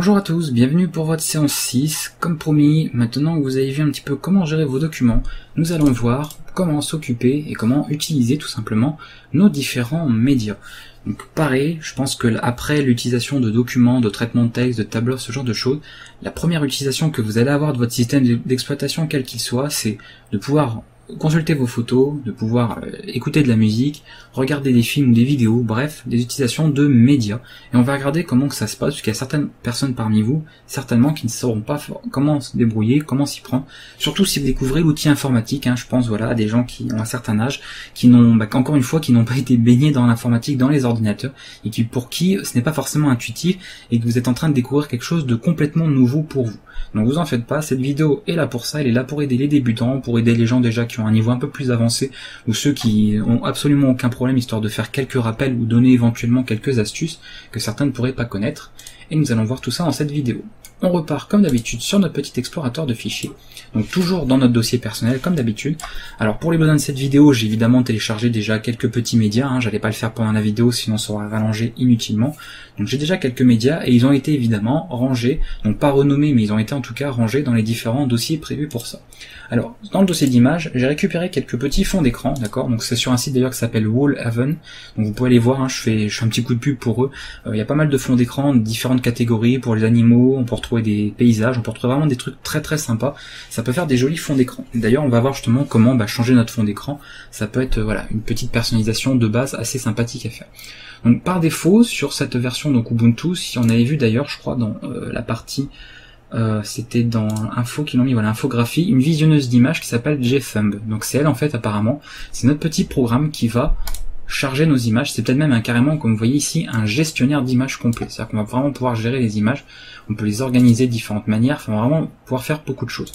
Bonjour à tous, bienvenue pour votre séance 6. Comme promis, maintenant que vous avez vu un petit peu comment gérer vos documents, nous allons voir comment s'occuper et comment utiliser tout simplement nos différents médias. Donc pareil, je pense que après l'utilisation de documents, de traitement de texte, de tableurs, ce genre de choses, la première utilisation que vous allez avoir de votre système d'exploitation, quel qu'il soit, c'est de pouvoir consulter vos photos, de pouvoir euh, écouter de la musique, regarder des films ou des vidéos, bref, des utilisations de médias. Et on va regarder comment que ça se passe, parce qu'il y a certaines personnes parmi vous, certainement, qui ne sauront pas comment se débrouiller, comment s'y prendre. Surtout si vous découvrez l'outil informatique, hein, je pense voilà à des gens qui ont un certain âge, qui n'ont, bah, encore une fois, qui n'ont pas été baignés dans l'informatique, dans les ordinateurs, et qui pour qui ce n'est pas forcément intuitif, et que vous êtes en train de découvrir quelque chose de complètement nouveau pour vous. Donc vous en faites pas, cette vidéo est là pour ça, elle est là pour aider les débutants, pour aider les gens déjà qui ont un niveau un peu plus avancé, ou ceux qui ont absolument aucun problème, histoire de faire quelques rappels ou donner éventuellement quelques astuces que certains ne pourraient pas connaître. Et nous allons voir tout ça dans cette vidéo. On repart comme d'habitude sur notre petit explorateur de fichiers. Donc toujours dans notre dossier personnel comme d'habitude. Alors pour les besoins de cette vidéo, j'ai évidemment téléchargé déjà quelques petits médias. Hein. J'allais pas le faire pendant la vidéo, sinon ça aurait rallongé inutilement. Donc j'ai déjà quelques médias et ils ont été évidemment rangés, donc pas renommés, mais ils ont été en tout cas rangés dans les différents dossiers prévus pour ça. Alors dans le dossier d'image, j'ai récupéré quelques petits fonds d'écran, d'accord? Donc c'est sur un site d'ailleurs qui s'appelle Wallhaven. Donc vous pouvez aller voir. Hein, je fais, je fais un petit coup de pub pour eux. Euh, il y a pas mal de fonds d'écran, différentes catégories pour les animaux. On peut retrouver des paysages, on peut retrouver vraiment des trucs très très sympas. Ça peut faire des jolis fonds d'écran. D'ailleurs, on va voir justement comment bah, changer notre fond d'écran. Ça peut être voilà une petite personnalisation de base assez sympathique à faire. Donc par défaut, sur cette version donc Ubuntu, si on avait vu d'ailleurs, je crois, dans euh, la partie, euh, c'était dans info qu'ils l'ont mis, voilà, infographie, une visionneuse d'images qui s'appelle JThumb. Donc c'est elle en fait apparemment, c'est notre petit programme qui va charger nos images. C'est peut-être même un, carrément, comme vous voyez ici, un gestionnaire d'images complet. C'est-à-dire qu'on va vraiment pouvoir gérer les images, on peut les organiser de différentes manières, enfin vraiment pouvoir faire beaucoup de choses.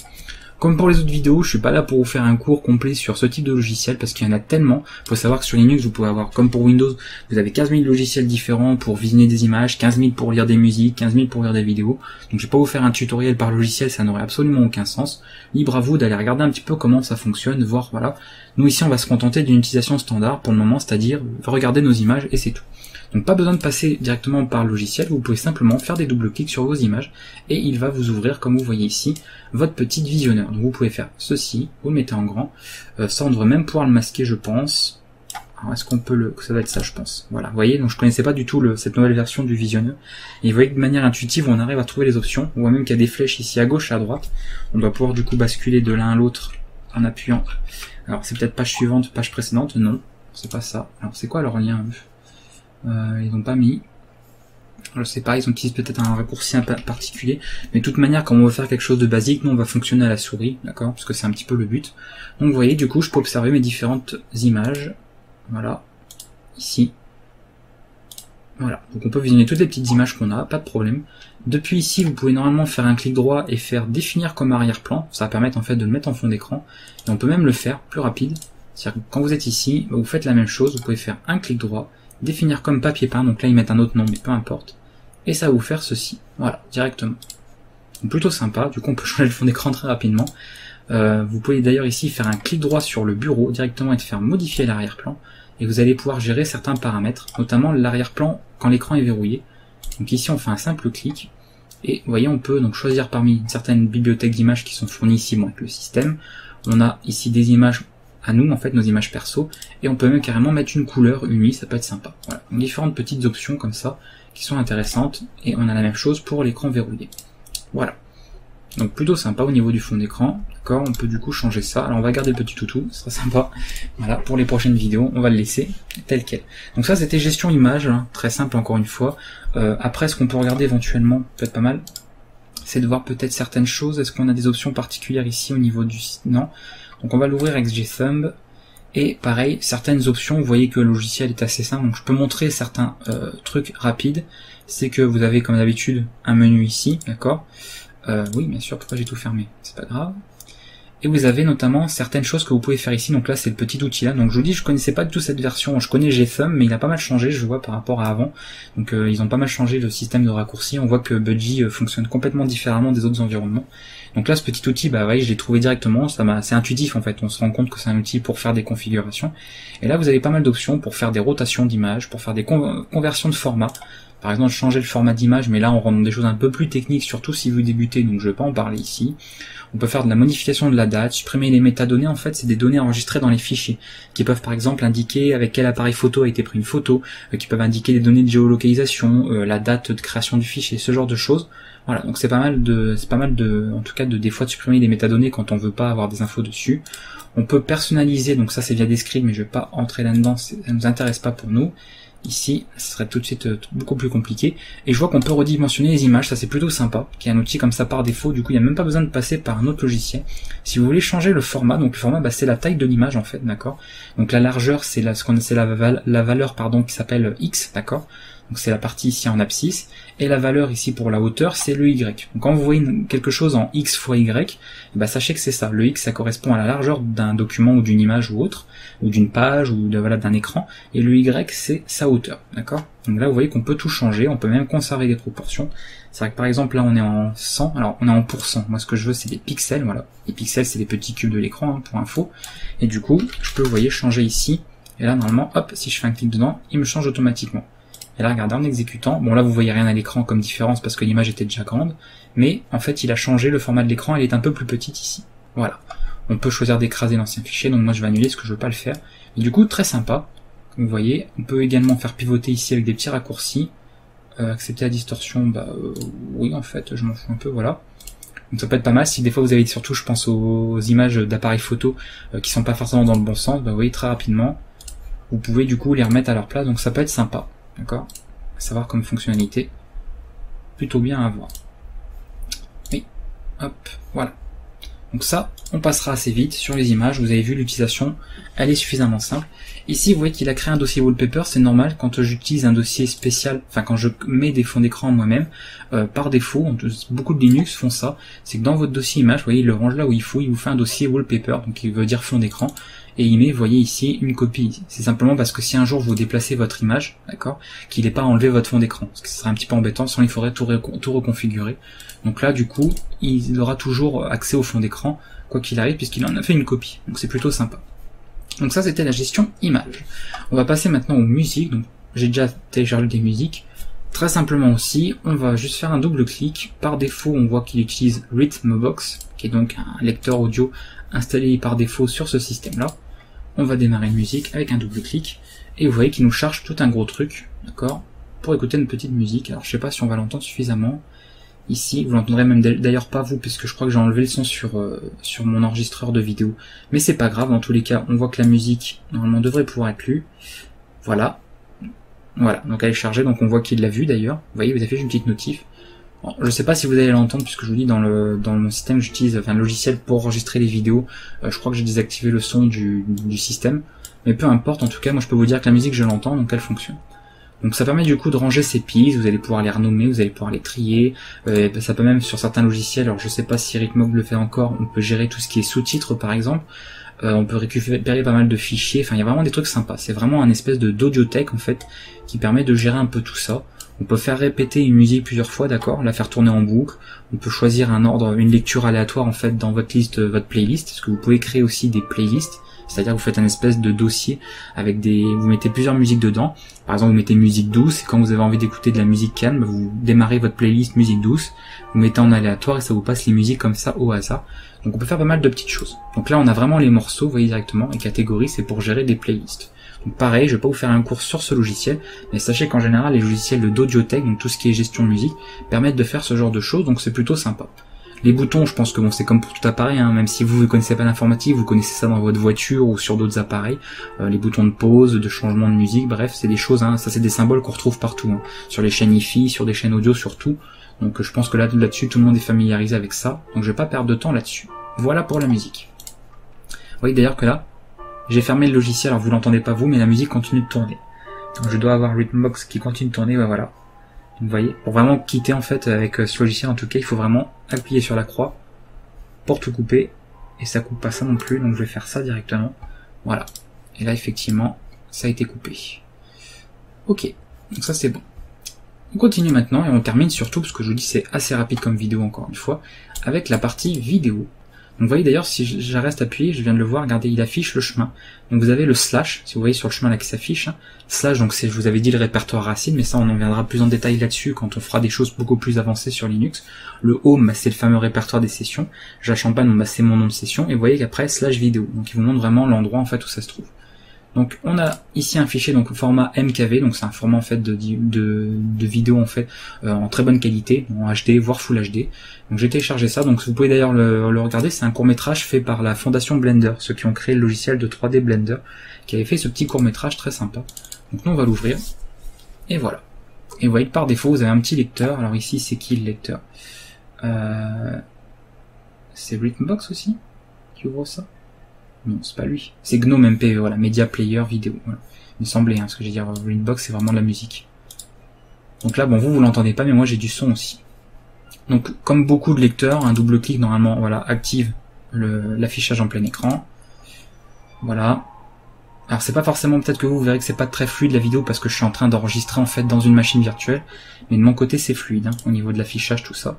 Comme pour les autres vidéos, je suis pas là pour vous faire un cours complet sur ce type de logiciel parce qu'il y en a tellement. Il faut savoir que sur Linux, vous pouvez avoir, comme pour Windows, vous avez 15 000 logiciels différents pour visionner des images, 15 000 pour lire des musiques, 15 000 pour lire des vidéos. Donc je vais pas vous faire un tutoriel par logiciel, ça n'aurait absolument aucun sens. Libre à vous d'aller regarder un petit peu comment ça fonctionne, voir voilà. Nous ici, on va se contenter d'une utilisation standard pour le moment, c'est-à-dire regarder nos images et c'est tout. Donc pas besoin de passer directement par le logiciel, vous pouvez simplement faire des doubles clics sur vos images et il va vous ouvrir, comme vous voyez ici, votre petit visionneur. Donc vous pouvez faire ceci, vous le mettez en grand, euh, ça on devrait même pouvoir le masquer je pense. Alors est-ce qu'on peut le... ça va être ça je pense. Voilà, vous voyez, donc je connaissais pas du tout le... cette nouvelle version du visionneur. Et vous voyez que de manière intuitive on arrive à trouver les options, on voit même qu'il y a des flèches ici à gauche et à droite. On doit pouvoir du coup basculer de l'un à l'autre en appuyant. Alors c'est peut-être page suivante, page précédente, non, c'est pas ça. Alors c'est quoi leur lien euh, ils n'ont pas mis. Je sais pas, ils utilisent peut-être un raccourci un particulier, mais de toute manière, quand on veut faire quelque chose de basique, nous on va fonctionner à la souris, d'accord? Parce que c'est un petit peu le but. Donc vous voyez, du coup, je peux observer mes différentes images. Voilà, ici. Voilà, donc on peut visionner toutes les petites images qu'on a, pas de problème. Depuis ici, vous pouvez normalement faire un clic droit et faire définir comme arrière-plan. Ça va permettre en fait de le mettre en fond d'écran. Et on peut même le faire plus rapide. C'est-à-dire que quand vous êtes ici, vous faites la même chose, vous pouvez faire un clic droit définir comme papier peint, donc là ils mettent un autre nom, mais peu importe, et ça va vous faire ceci, voilà, directement. Plutôt sympa, du coup on peut changer le fond d'écran très rapidement. Euh, vous pouvez d'ailleurs ici faire un clic droit sur le bureau directement et faire modifier l'arrière-plan, et vous allez pouvoir gérer certains paramètres, notamment l'arrière-plan quand l'écran est verrouillé. Donc ici on fait un simple clic, et vous voyez on peut donc choisir parmi certaines bibliothèques d'images qui sont fournies ici avec le système. On a ici des images à nous en fait nos images perso et on peut même carrément mettre une couleur une ça peut être sympa. Voilà, différentes petites options comme ça qui sont intéressantes et on a la même chose pour l'écran verrouillé. Voilà. Donc plutôt sympa au niveau du fond d'écran, d'accord On peut du coup changer ça. Alors on va garder le petit toutou, ce sera sympa. Voilà, pour les prochaines vidéos, on va le laisser tel quel. Donc ça c'était gestion image, hein, très simple encore une fois. Euh, après ce qu'on peut regarder éventuellement, peut-être pas mal, c'est de voir peut-être certaines choses. Est-ce qu'on a des options particulières ici au niveau du... Non. Donc on va l'ouvrir avec gthumb. Et pareil, certaines options, vous voyez que le logiciel est assez simple, donc je peux montrer certains euh, trucs rapides. C'est que vous avez comme d'habitude un menu ici, d'accord? Euh, Oui, bien sûr, pourquoi j'ai tout fermé? C'est pas grave. Et vous avez notamment certaines choses que vous pouvez faire ici. Donc là, c'est le petit outil là. Donc je vous dis, je connaissais pas du tout cette version. Je connais gthumb, mais il a pas mal changé, je vois, par rapport à avant. Donc euh, ils ont pas mal changé le système de raccourci. On voit que Budgie fonctionne complètement différemment des autres environnements. Donc là, ce petit outil, bah voyez, je l'ai trouvé directement, ça m'a, c'est intuitif en fait. On se rend compte que c'est un outil pour faire des configurations. Et là, vous avez pas mal d'options pour faire des rotations d'images, pour faire des conversions de format. Par exemple changer le format d'image, mais là on dans des choses un peu plus techniques, surtout si vous débutez, donc je vais pas en parler ici. On peut faire de la modification de la date, supprimer les métadonnées, en fait c'est des données enregistrées dans les fichiers, qui peuvent par exemple indiquer avec quel appareil photo a été pris une photo, euh, qui peuvent indiquer des données de géolocalisation, euh, la date de création du fichier, ce genre de choses. Voilà, donc c'est pas mal de, c'est pas mal de, en tout cas de des fois de supprimer les métadonnées quand on veut pas avoir des infos dessus. On peut personnaliser, donc ça c'est via des scripts, mais je vais pas entrer là-dedans, ça nous intéresse pas pour nous. Ici, ce serait tout de suite euh, beaucoup plus compliqué. Et je vois qu'on peut redimensionner les images, ça c'est plutôt sympa, qui est un outil comme ça par défaut, du coup il n'y a même pas besoin de passer par un autre logiciel. Si vous voulez changer le format, donc le format bah, c'est la taille de l'image en fait, d'accord? Donc la largeur c'est la, ce la, la valeur pardon qui s'appelle X, d'accord? Donc c'est la partie ici en abscisse, et la valeur ici pour la hauteur, c'est le y. Donc quand vous voyez quelque chose en x fois y, ben, sachez que c'est ça. Le x, ça correspond à la largeur d'un document ou d'une image ou autre, ou d'une page ou d'un écran, et le y, c'est sa hauteur. D'accord? Donc là, vous voyez qu'on peut tout changer, on peut même conserver des proportions. C'est vrai que par exemple, là, on est en 100, alors on est en pourcent. Moi, ce que je veux, c'est des pixels, voilà. Les pixels, c'est les petits cubes de l'écran, hein, pour info. Et du coup, je peux, vous voyez, changer ici. Et là, normalement, hop, si je fais un clic dedans, il me change automatiquement. Et là, regardez, en exécutant, bon là vous voyez rien à l'écran comme différence parce que l'image était déjà grande, mais en fait il a changé le format de l'écran, elle est un peu plus petite ici. Voilà. On peut choisir d'écraser l'ancien fichier, donc moi je vais annuler ce que je veux pas le faire. Du coup, très sympa. Vous voyez, on peut également faire pivoter ici avec des petits raccourcis. Euh, accepter la distorsion, bah euh, oui en fait, je m'en fous un peu, voilà. Donc ça peut être pas mal si des fois vous avez surtout je pense aux, images d'appareils photo euh, qui sont pas forcément dans le bon sens, bah vous voyez très rapidement, vous pouvez du coup les remettre à leur place, donc ça peut être sympa. D'accord Savoir comme fonctionnalité. Plutôt bien à voir. Oui. Hop. Voilà. Donc ça, on passera assez vite sur les images. Vous avez vu l'utilisation, elle est suffisamment simple. Ici, vous voyez qu'il a créé un dossier wallpaper. C'est normal quand j'utilise un dossier spécial, enfin quand je mets des fonds d'écran moi-même, euh, par défaut, beaucoup de Linux font ça. C'est que dans votre dossier image, vous voyez, il le range là où il faut. Il vous fait un dossier wallpaper, donc il veut dire fond d'écran et il met, voyez ici, une copie. C'est simplement parce que si un jour vous déplacez votre image, d'accord, qu'il n'ait pas enlevé votre fond d'écran, ce serait un petit peu embêtant, sinon il faudrait tout, tout reconfigurer. Donc là, du coup, il aura toujours accès au fond d'écran, quoi qu'il arrive, puisqu'il en a fait une copie. Donc c'est plutôt sympa. Donc ça, c'était la gestion image. On va passer maintenant aux musiques. Donc j'ai déjà téléchargé des musiques. Très simplement aussi, on va juste faire un double clic. Par défaut, on voit qu'il utilise Rhythmbox, qui est donc un lecteur audio installé par défaut sur ce système-là on va démarrer une musique avec un double clic, et vous voyez qu'il nous charge tout un gros truc, d'accord, pour écouter une petite musique. Alors je sais pas si on va l'entendre suffisamment. Ici, vous l'entendrez même d'ailleurs pas vous, puisque je crois que j'ai enlevé le son sur, euh, sur mon enregistreur de vidéo. Mais c'est pas grave, dans tous les cas, on voit que la musique, normalement, devrait pouvoir être lue. Voilà. Voilà, donc elle est chargée, donc on voit qu'il l'a vu d'ailleurs. Vous voyez, vous avez fait une petite notif. Je sais pas si vous allez l'entendre puisque je vous dis dans le dans mon système j'utilise enfin un logiciel pour enregistrer les vidéos. Euh, je crois que j'ai désactivé le son du, du système, mais peu importe. En tout cas, moi je peux vous dire que la musique je l'entends donc elle fonctionne. Donc ça permet du coup de ranger ces pistes, vous allez pouvoir les renommer, vous allez pouvoir les trier, euh, ça peut même sur certains logiciels, alors je sais pas si Rhythmog le fait encore, on peut gérer tout ce qui est sous-titres par exemple, euh, on peut récupérer pas mal de fichiers, enfin il y a vraiment des trucs sympas, c'est vraiment un espèce de d'audiothèque en fait, qui permet de gérer un peu tout ça. On peut faire répéter une musique plusieurs fois, d'accord, la faire tourner en boucle. On peut choisir un ordre, une lecture aléatoire en fait dans votre liste, euh, votre playlist, parce que vous pouvez créer aussi des playlists. C'est-à-dire vous faites un espèce de dossier avec des, vous mettez plusieurs musiques dedans. Par exemple, vous mettez musique douce et quand vous avez envie d'écouter de la musique calme, vous démarrez votre playlist musique douce, vous mettez en aléatoire et ça vous passe les musiques comme ça au hasard. Donc on peut faire pas mal de petites choses. Donc là, on a vraiment les morceaux, vous voyez directement, et catégories, c'est pour gérer des playlists. Donc pareil, je vais pas vous faire un cours sur ce logiciel, mais sachez qu'en général, les logiciels d'audiotech, donc tout ce qui est gestion de musique, permettent de faire ce genre de choses, donc c'est plutôt sympa. Les boutons, je pense que bon, c'est comme pour tout appareil, hein, même si vous ne connaissez pas l'informatique, vous connaissez ça dans votre voiture ou sur d'autres appareils. Euh, les boutons de pause, de changement de musique, bref, c'est des choses, hein, ça c'est des symboles qu'on retrouve partout, hein, sur les chaînes IFI, sur des chaînes audio surtout. Donc je pense que là, là-dessus, tout le monde est familiarisé avec ça, donc je vais pas perdre de temps là-dessus. Voilà pour la musique. Vous voyez d'ailleurs que là, j'ai fermé le logiciel, alors vous l'entendez pas vous, mais la musique continue de tourner. Donc je dois avoir Rhythmbox qui continue de tourner, voilà. Donc, vous voyez, pour vraiment quitter en fait avec euh, ce logiciel en tout cas, il faut vraiment appuyer sur la croix pour tout couper. Et ça coupe pas ça non plus, donc je vais faire ça directement. Voilà. Et là effectivement, ça a été coupé. Ok, donc ça c'est bon. On continue maintenant et on termine surtout, parce que je vous dis c'est assez rapide comme vidéo encore une fois, avec la partie vidéo. Vous voyez d'ailleurs, si je reste appuyé, je viens de le voir, regardez, il affiche le chemin. Donc vous avez le slash, si vous voyez sur le chemin là qui s'affiche. Hein. Slash, donc c'est, je vous avais dit le répertoire racine, mais ça on en viendra plus en détail là-dessus quand on fera des choses beaucoup plus avancées sur Linux. Le home, c'est le fameux répertoire des sessions. Jachampagne, bah, c'est mon nom de session. Et vous voyez qu'après, slash vidéo. Donc il vous montre vraiment l'endroit en fait où ça se trouve. Donc on a ici un fichier donc format MKV, donc c'est un format en fait de, de, vidéo en fait euh, en très bonne qualité, en HD voire Full HD. Donc j'ai téléchargé ça, donc vous pouvez d'ailleurs le, le, regarder, c'est un court métrage fait par la fondation Blender, ceux qui ont créé le logiciel de 3D Blender, qui avait fait ce petit court métrage très sympa. Donc nous on va l'ouvrir, et voilà. Et vous voyez que par défaut vous avez un petit lecteur, alors ici c'est qui le lecteur? Euh... C'est Rhythmbox aussi qui ouvre ça? Non, c'est pas lui. C'est Gnome MP, voilà, Media Player Vidéo. Voilà. Il me semblait, hein, ce que j'ai dire, Greenbox, c'est vraiment de la musique. Donc là, bon, vous, vous l'entendez pas, mais moi, j'ai du son aussi. Donc, comme beaucoup de lecteurs, un double clic, normalement, voilà, active l'affichage en plein écran. Voilà. Alors, c'est pas forcément, peut-être que vous, vous verrez que c'est pas très fluide la vidéo, parce que je suis en train d'enregistrer, en fait, dans une machine virtuelle. Mais de mon côté, c'est fluide, hein, au niveau de l'affichage, tout ça.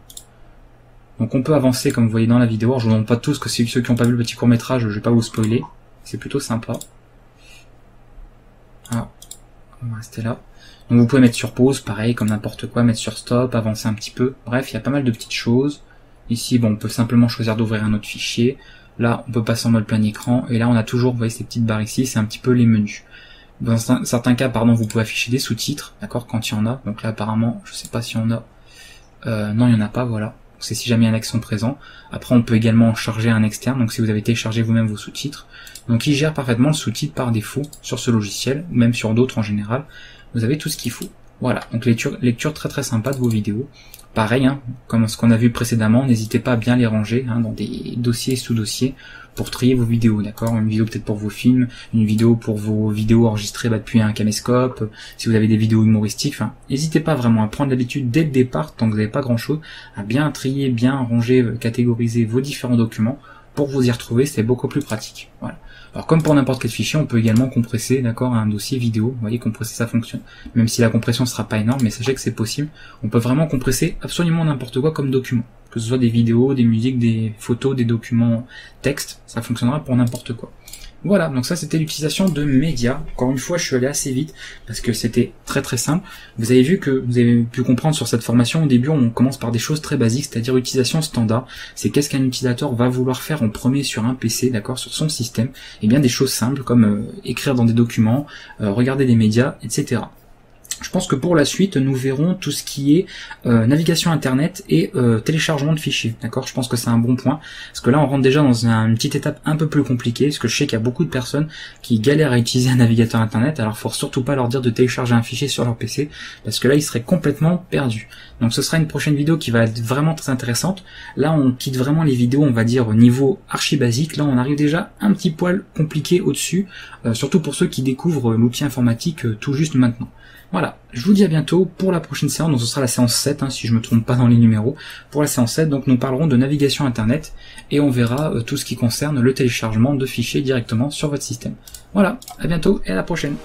Donc on peut avancer comme vous voyez dans la vidéo. Je vous montre pas tous, que ceux qui n'ont pas vu le petit court métrage, je vais pas vous spoiler. C'est plutôt sympa. Ah, on va rester là. Donc vous pouvez mettre sur pause, pareil, comme n'importe quoi, mettre sur stop, avancer un petit peu. Bref, il y a pas mal de petites choses. Ici, bon, on peut simplement choisir d'ouvrir un autre fichier. Là, on peut passer en mode plein écran. Et là, on a toujours, vous voyez ces petites barres ici, c'est un petit peu les menus. Dans certains cas, pardon, vous pouvez afficher des sous-titres, d'accord, quand il y en a. Donc là, apparemment, je sais pas si on a. Euh, non, il y en a pas, voilà c'est si jamais un accent sont présents. Après, on peut également en charger un externe, donc si vous avez téléchargé vous-même vos sous-titres. Donc il gère parfaitement le sous-titre par défaut sur ce logiciel, ou même sur d'autres en général. Vous avez tout ce qu'il faut. Voilà, donc lecture, lecture très très sympa de vos vidéos. Pareil, hein, comme ce qu'on a vu précédemment, n'hésitez pas à bien les ranger hein, dans des dossiers sous-dossiers pour trier vos vidéos, d'accord? Une vidéo peut-être pour vos films, une vidéo pour vos vidéos enregistrées bah, depuis un caméscope, si vous avez des vidéos humoristiques, enfin, n'hésitez pas vraiment à prendre l'habitude dès le départ, tant que vous n'avez pas grand-chose, à bien trier, bien ranger, euh, catégoriser vos différents documents pour vous y retrouver, c'est beaucoup plus pratique. Voilà. Alors comme pour n'importe quel fichier, on peut également compresser d'accord un dossier vidéo. Vous voyez, compresser ça fonctionne. Même si la compression ne sera pas énorme, mais sachez que c'est possible. On peut vraiment compresser absolument n'importe quoi comme document. Que ce soit des vidéos, des musiques, des photos, des documents texte, ça fonctionnera pour n'importe quoi. Voilà, donc ça c'était l'utilisation de médias. Encore une fois, je suis allé assez vite parce que c'était très très simple. Vous avez vu que vous avez pu comprendre sur cette formation, au début on commence par des choses très basiques, c'est-à-dire utilisation standard. C'est qu'est-ce qu'un utilisateur va vouloir faire en premier sur un PC, d'accord, sur son système. Et eh bien des choses simples comme euh, écrire dans des documents, euh, regarder des médias, etc. Je pense que pour la suite, nous verrons tout ce qui est euh, navigation internet et euh, téléchargement de fichiers. D'accord? Je pense que c'est un bon point. Parce que là, on rentre déjà dans une petite étape un peu plus compliquée. Parce que je sais qu'il y a beaucoup de personnes qui galèrent à utiliser un navigateur internet. Alors, faut surtout pas leur dire de télécharger un fichier sur leur PC. Parce que là, ils seraient complètement perdus. Donc, ce sera une prochaine vidéo qui va être vraiment très intéressante. Là, on quitte vraiment les vidéos, on va dire, au niveau archi basique. Là, on arrive déjà un petit poil compliqué au-dessus. Euh, surtout pour ceux qui découvrent l'outil informatique tout juste maintenant. Voilà, je vous dis à bientôt pour la prochaine séance, donc ce sera la séance 7, hein, si je me trompe pas dans les numéros. Pour la séance 7, donc nous parlerons de navigation internet et on verra euh, tout ce qui concerne le téléchargement de fichiers directement sur votre système. Voilà, à bientôt et à la prochaine.